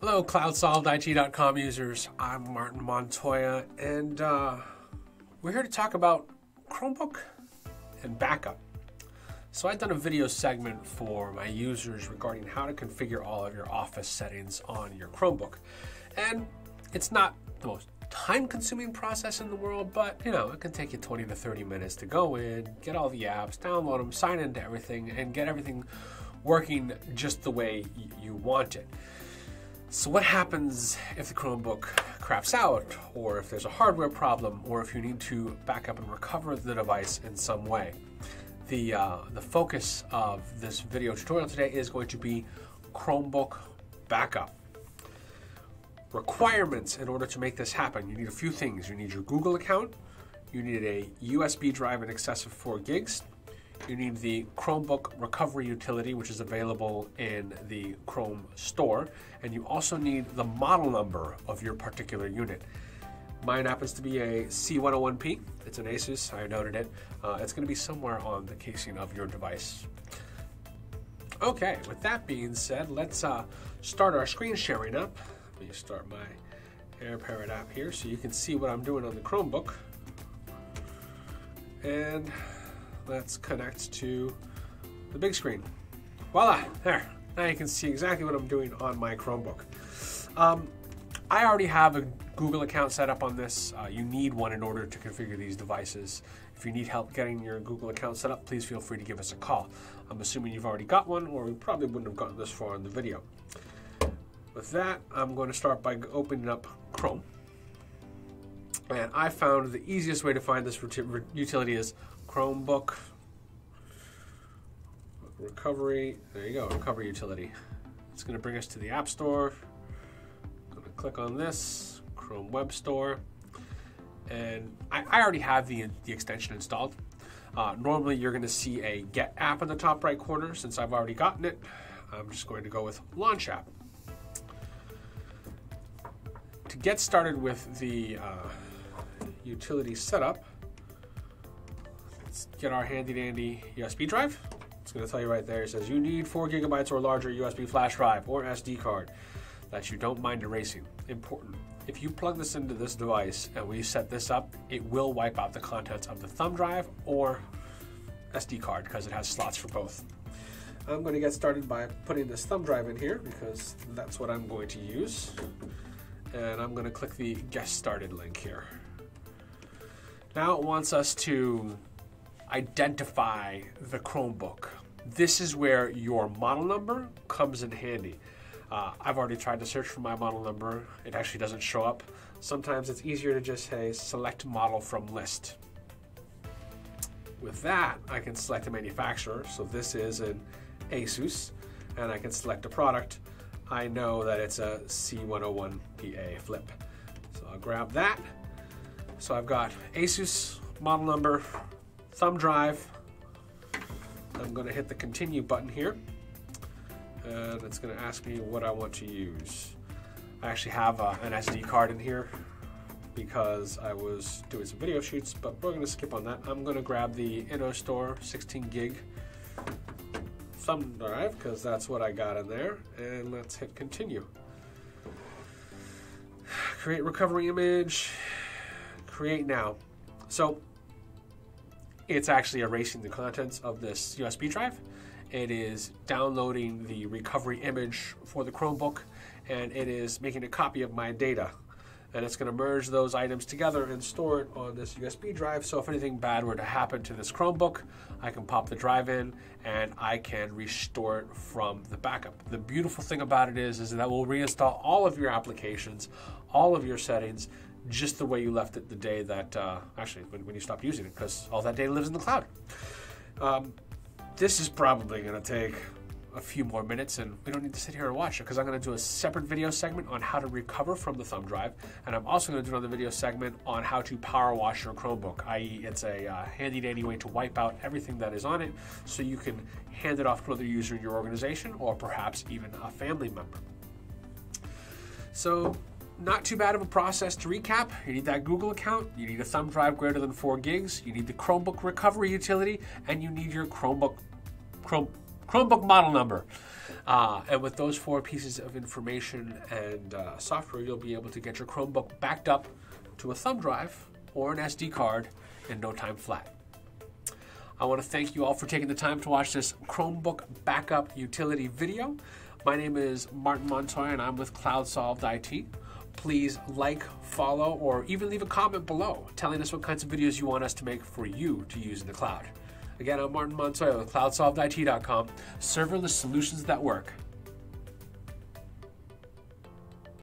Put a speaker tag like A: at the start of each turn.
A: Hello, CloudSolvedIT.com users. I'm Martin Montoya, and uh, we're here to talk about Chromebook and backup. So, I've done a video segment for my users regarding how to configure all of your office settings on your Chromebook. And it's not the most time consuming process in the world, but you know, it can take you 20 to 30 minutes to go in, get all the apps, download them, sign into everything, and get everything working just the way you want it. So, what happens if the Chromebook craps out, or if there's a hardware problem, or if you need to back up and recover the device in some way? The, uh, the focus of this video tutorial today is going to be Chromebook backup. Requirements in order to make this happen you need a few things. You need your Google account, you need a USB drive in excess of 4 gigs, you need the Chromebook recovery utility, which is available in the Chrome store, and you also need the model number of your particular unit. Mine happens to be a C101P. It's an Asus, I noted it. Uh, it's going to be somewhere on the casing of your device. Okay, with that being said, let's uh, start our screen sharing up. Let me start my AirParrot app here so you can see what I'm doing on the Chromebook. And let's connect to the big screen. Voila, there. Now you can see exactly what I'm doing on my Chromebook. Um, I already have a Google account set up on this. Uh, you need one in order to configure these devices. If you need help getting your Google account set up, please feel free to give us a call. I'm assuming you've already got one, or we probably wouldn't have gotten this far in the video. With that, I'm going to start by opening up Chrome. And I found the easiest way to find this utility is Chromebook recovery. There you go, recovery utility. It's going to bring us to the App Store. Going to click on this Chrome Web Store, and I, I already have the the extension installed. Uh, normally, you're going to see a Get app in the top right corner. Since I've already gotten it, I'm just going to go with Launch app. To get started with the uh, utility setup, let's get our handy dandy USB drive. It's going to tell you right there. It says you need four gigabytes or larger USB flash drive or SD card that you don't mind erasing. Important. If you plug this into this device and we set this up, it will wipe out the contents of the thumb drive or SD card because it has slots for both. I'm going to get started by putting this thumb drive in here because that's what I'm going to use. And I'm going to click the Get Started link here. Now it wants us to identify the Chromebook. This is where your model number comes in handy. Uh, I've already tried to search for my model number. It actually doesn't show up. Sometimes it's easier to just say select model from list. With that, I can select a manufacturer. So this is an Asus, and I can select a product. I know that it's a C101PA flip. So I'll grab that. So I've got Asus model number, thumb drive. I'm going to hit the continue button here and it's going to ask me what I want to use. I actually have uh, an SD card in here because I was doing some video shoots, but we're going to skip on that. I'm going to grab the InnoStore 16 gig thumb drive because that's what I got in there, and let's hit continue. Create recovery image, create now. So it's actually erasing the contents of this USB drive. It is downloading the recovery image for the Chromebook, and it is making a copy of my data. And it's going to merge those items together and store it on this USB drive. So if anything bad were to happen to this Chromebook, I can pop the drive in and I can restore it from the backup. The beautiful thing about it is, is that we'll reinstall all of your applications, all of your settings, just the way you left it the day that, uh, actually, when, when, you stopped using it, because all that data lives in the cloud. Um, this is probably going to take a few more minutes, and we don't need to sit here and watch it because I'm going to do a separate video segment on how to recover from the thumb drive, and I'm also going to do another video segment on how to power wash your Chromebook, i.e., it's a uh, handy dandy way to wipe out everything that is on it so you can hand it off to another user in your organization or perhaps even a family member. So, not too bad of a process to recap. You need that Google account, you need a thumb drive greater than 4 gigs, you need the Chromebook recovery utility, and you need your Chromebook Chrome, Chromebook model number. Uh, and with those four pieces of information and uh, software, you'll be able to get your Chromebook backed up to a thumb drive or an SD card in no time flat. I want to thank you all for taking the time to watch this Chromebook backup utility video. My name is Martin Montoya and I'm with CloudSolved IT. Please like, follow, or even leave a comment below telling us what kinds of videos you want us to make for you to use in the cloud. Again, I'm Martin Montoya with CloudSolvedIT.com, serverless solutions that work